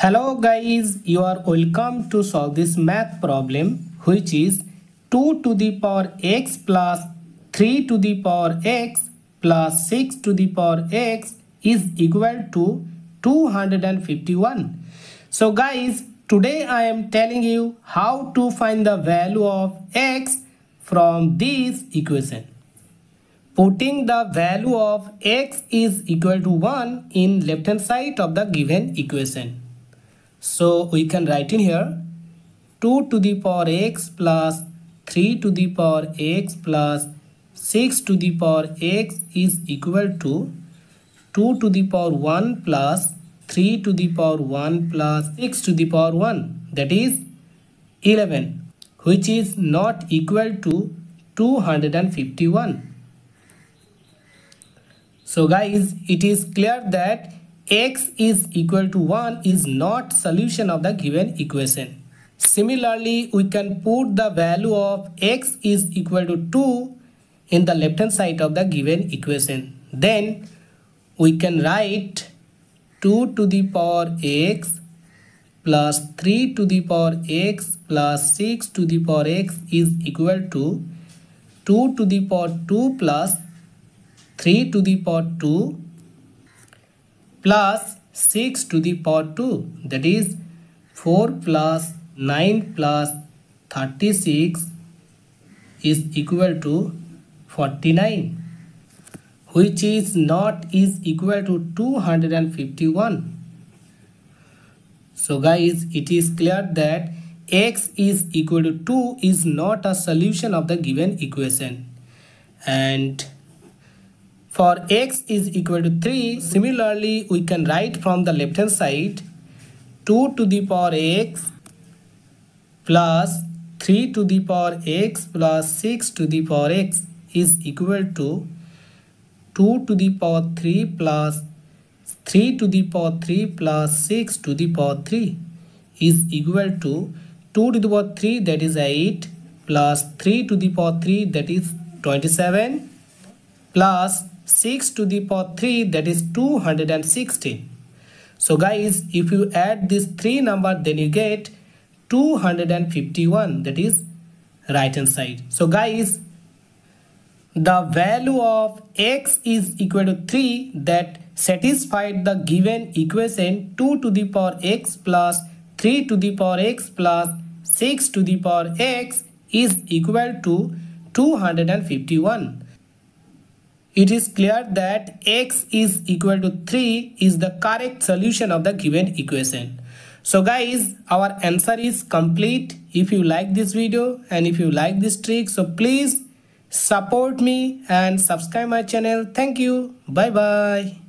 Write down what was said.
Hello guys, you are welcome to solve this math problem which is 2 to the power x plus 3 to the power x plus 6 to the power x is equal to 251. So guys, today I am telling you how to find the value of x from this equation. Putting the value of x is equal to 1 in left hand side of the given equation. So we can write in here 2 to the power x plus 3 to the power x plus 6 to the power x is equal to 2 to the power 1 plus 3 to the power 1 plus 6 to the power 1 that is 11 which is not equal to 251. So guys it is clear that x is equal to 1 is not solution of the given equation. Similarly, we can put the value of x is equal to 2 in the left hand side of the given equation. Then we can write 2 to the power x plus 3 to the power x plus 6 to the power x is equal to 2 to the power 2 plus 3 to the power 2 plus 6 to the power 2 that is 4 plus 9 plus 36 is equal to 49 which is not is equal to 251 so guys it is clear that x is equal to 2 is not a solution of the given equation. And for x is equal to 3, similarly we can write from the left hand side 2 to the power x plus 3 to the power x plus 6 to the power x is equal to 2 to the power 3 plus 3 to the power 3 plus 6 to the power 3 is equal to 2 to the power 3 that is 8 plus 3 to the power 3 that is 27 plus 6 to the power 3 that is 216 so guys if you add this three number then you get 251 that is right hand side. So guys the value of x is equal to 3 that satisfied the given equation 2 to the power x plus 3 to the power x plus 6 to the power x is equal to 251 it is clear that x is equal to 3 is the correct solution of the given equation. So guys, our answer is complete. If you like this video and if you like this trick, so please support me and subscribe my channel. Thank you. Bye bye.